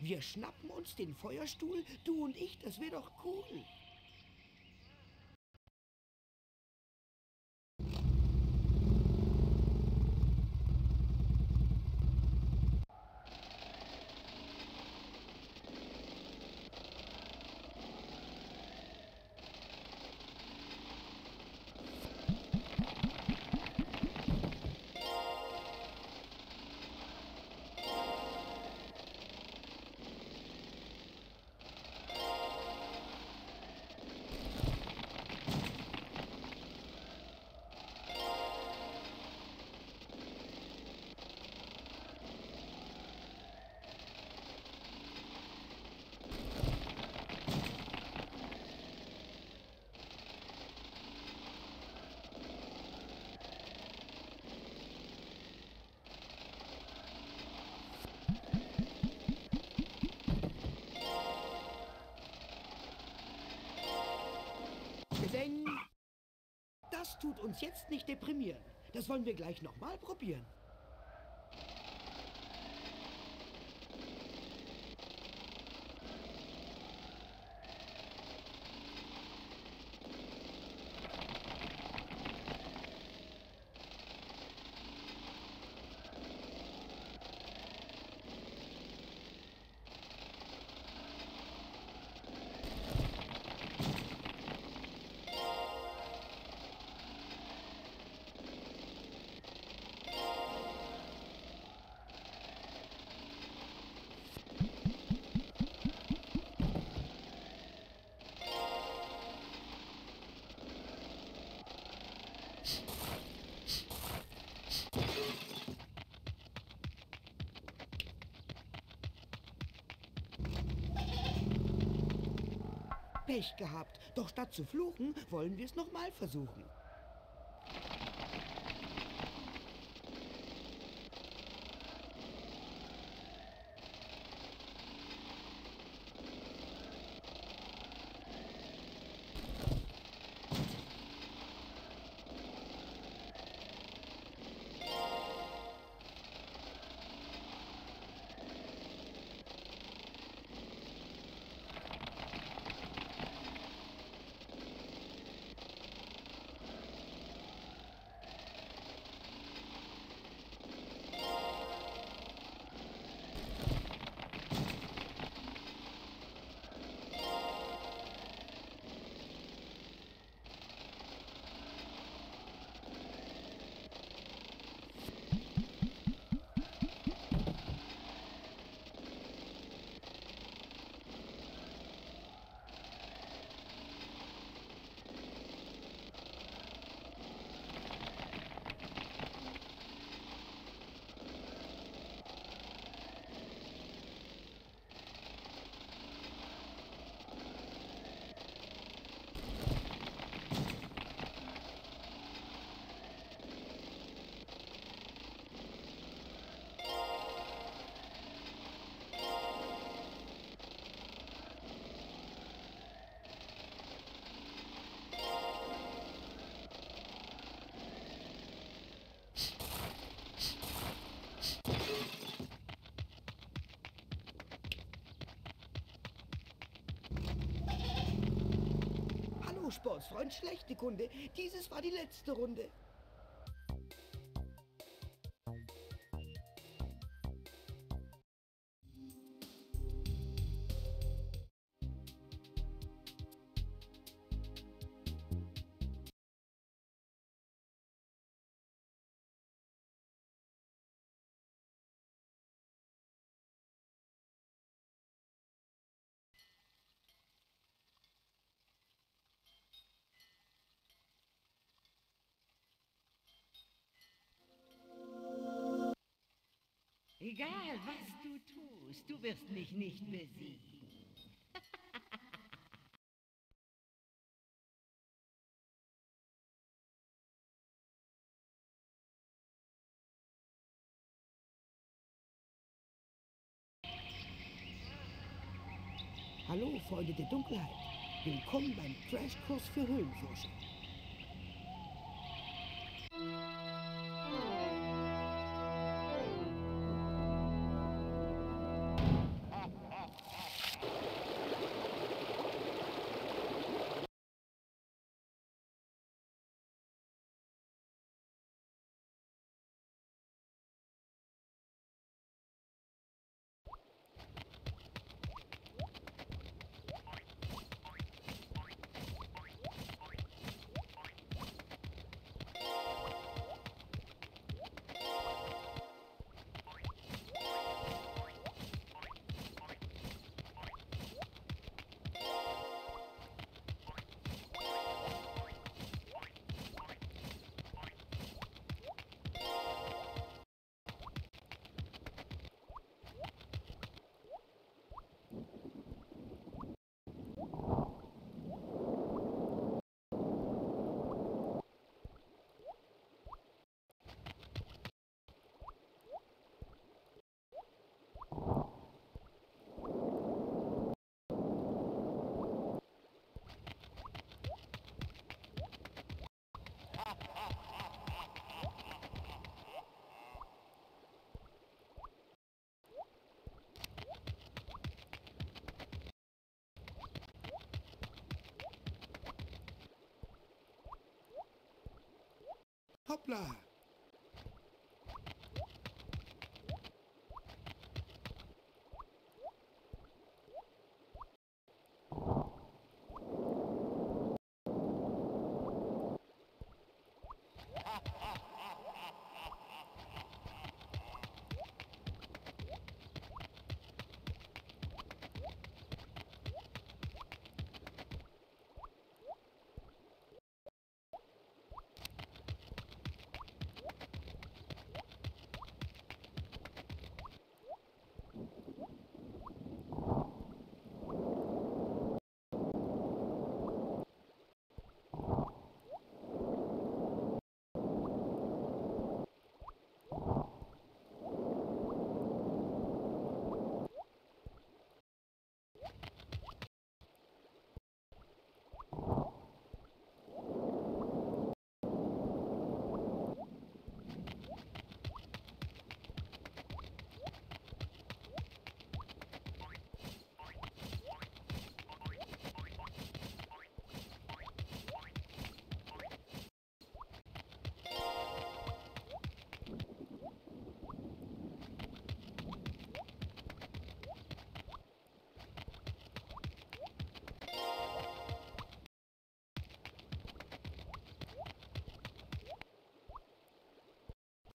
Wir schnappen uns den Feuerstuhl, du und ich, das wäre doch cool. Das tut uns jetzt nicht deprimieren. Das wollen wir gleich nochmal probieren. Pech gehabt. Doch statt zu fluchen, wollen wir es nochmal versuchen. Sportsfreund, schlechte Kunde. Dieses war die letzte Runde. Egal, was du tust, du wirst mich nicht besiegen. Hallo, Freunde der Dunkelheit. Willkommen beim Crashkurs für Höhlenforscher. Hoppla.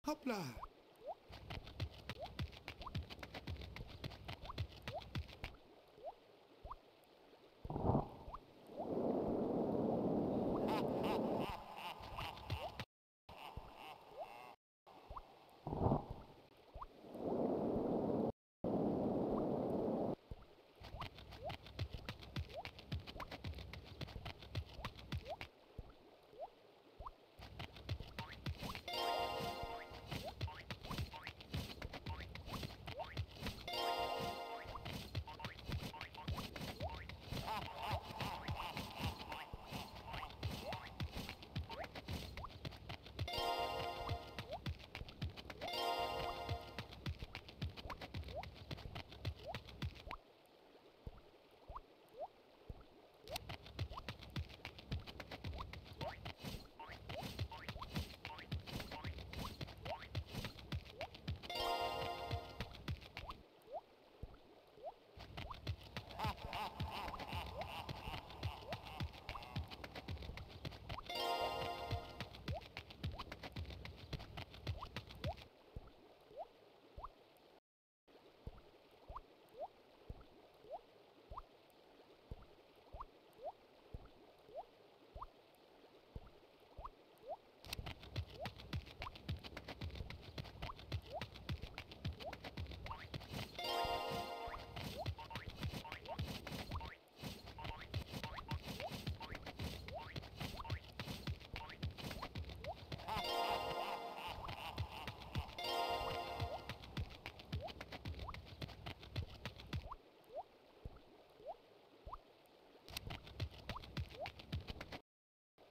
Hopla!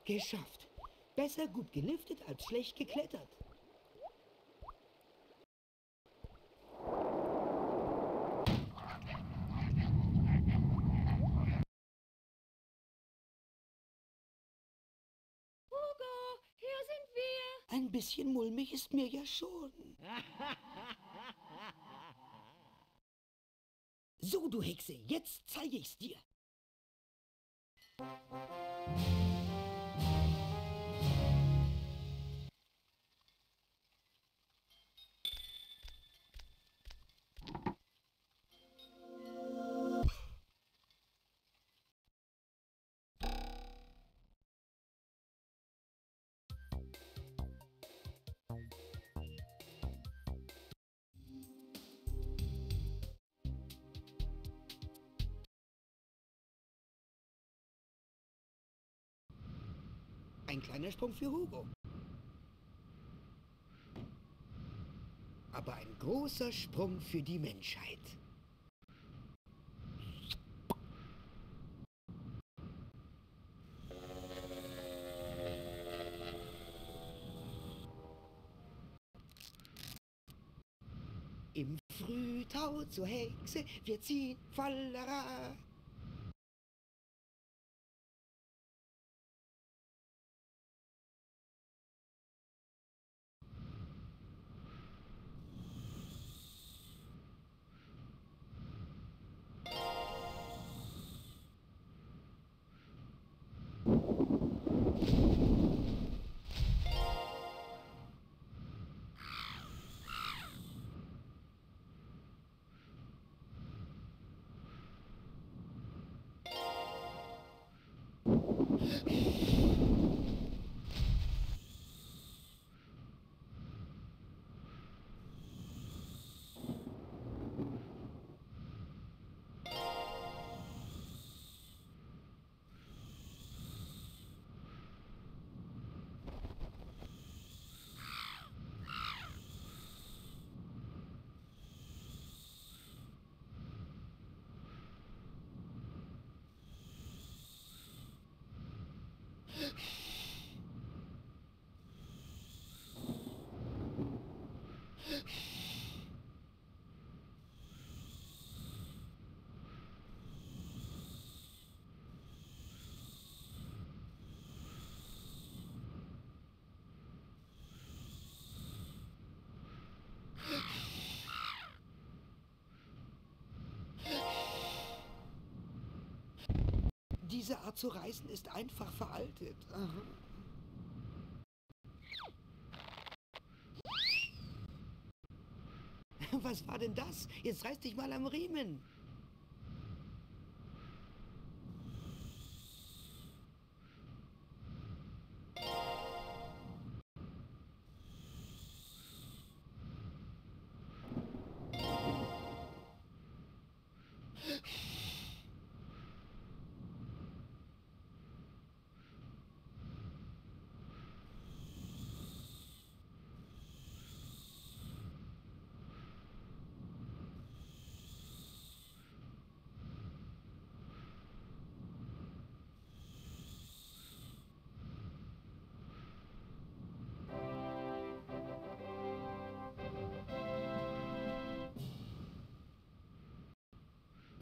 Geschafft. Besser gut geliftet als schlecht geklettert. Hugo, hier sind wir. Ein bisschen mulmig ist mir ja schon. So, du Hexe, jetzt zeige ich's dir. Ein kleiner Sprung für Hugo. Aber ein großer Sprung für die Menschheit. Im Frühtau zur Hexe, wir ziehen Fallera. フッ。you Diese Art zu reisen ist einfach veraltet. Was war denn das? Jetzt reiß dich mal am Riemen.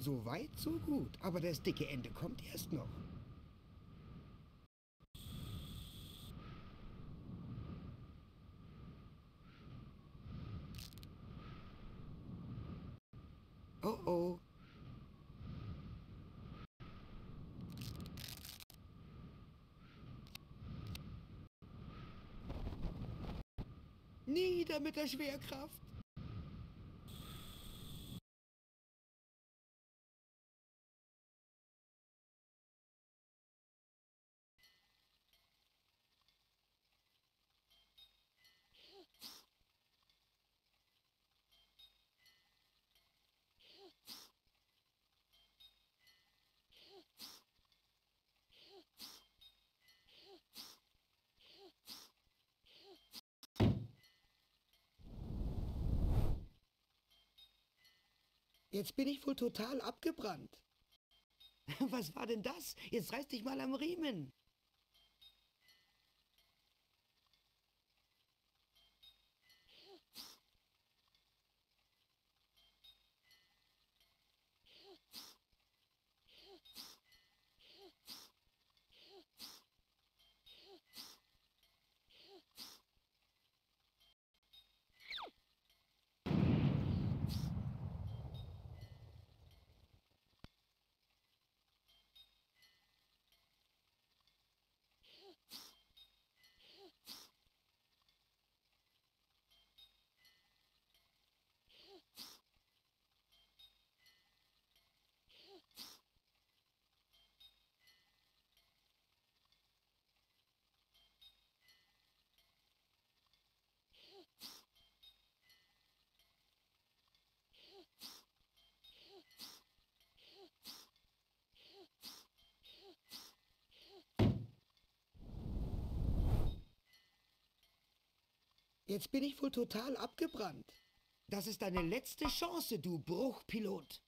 So weit, so gut. Aber das dicke Ende kommt erst noch. Oh oh. Nieder mit der Schwerkraft. Jetzt bin ich wohl total abgebrannt. Was war denn das? Jetzt reiß dich mal am Riemen. Jetzt bin ich wohl total abgebrannt. Das ist deine letzte Chance, du Bruchpilot.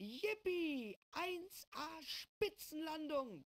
Yippie! 1A Spitzenlandung!